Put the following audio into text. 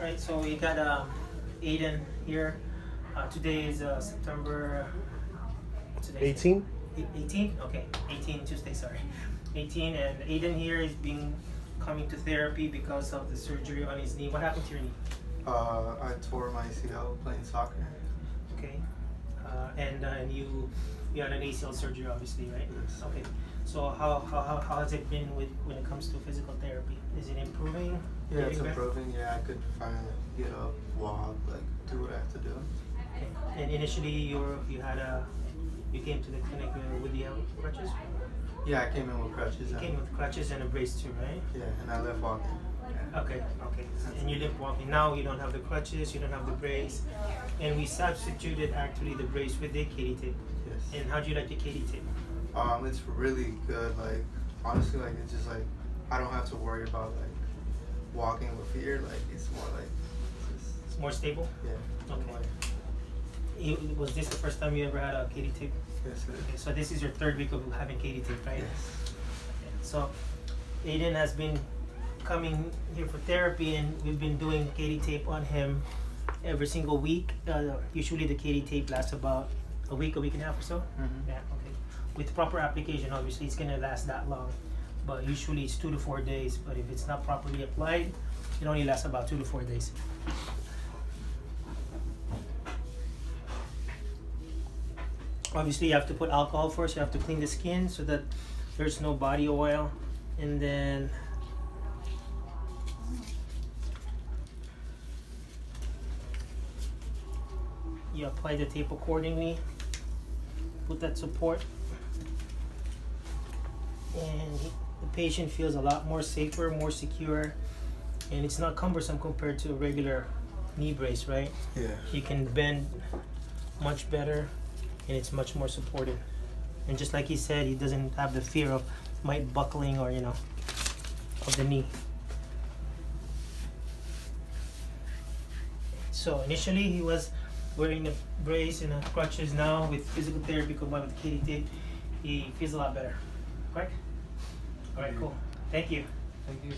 right, so we got um, Aiden here. Uh, today is uh, September. Today 18? 18? Okay, 18 Tuesday. Sorry, 18. And Aiden here is being coming to therapy because of the surgery on his knee. What happened to your knee? Uh, I tore my ACL playing soccer. Okay, uh, and uh, and you you had an ACL surgery, obviously, right? Yes. Okay. So how, how, how, how has it been with when it comes to physical therapy? Is it improving? Yeah, it's improving. Yeah, I could finally get up, walk, like do what I have to do. Okay. And initially, you were, you had a you came to the clinic uh, with the crutches. Yeah, I came in with crutches. You came with crutches and a brace too, right? yeah, and I left walking. Okay, okay. And you live walking. Now you don't have the crutches, you don't have the brace, and we substituted actually the brace with the KT tape. Yes. And how do you like the KT tape? Um, it's really good. Like honestly, like it's just like I don't have to worry about like walking with fear. Like it's more like it's just, It's more stable. yeah. Okay. Like, You, was this the first time you ever had a KT tape? yes, it Okay, so this is your third week of having KT tape, right? Yes. So Aiden has been coming here for therapy and we've been doing KT tape on him every single week. Uh, usually the KT tape lasts about a week, a week and a half or so. Mm -hmm. Yeah, okay. With proper application, obviously it's gonna last that long. But usually it's two to four days. But if it's not properly applied, it only lasts about two to four days. Obviously you have to put alcohol first, you have to clean the skin so that there's no body oil. And then you apply the tape accordingly. Put that support. And the patient feels a lot more safer, more secure, and it's not cumbersome compared to a regular knee brace, right? Yeah. You can bend much better and it's much more supported. And just like he said, he doesn't have the fear of might buckling or, you know, of the knee. So initially he was wearing a brace and a crutches. Now with physical therapy combined with KT tape, he feels a lot better. Correct? All right, cool. Thank you. Thank you.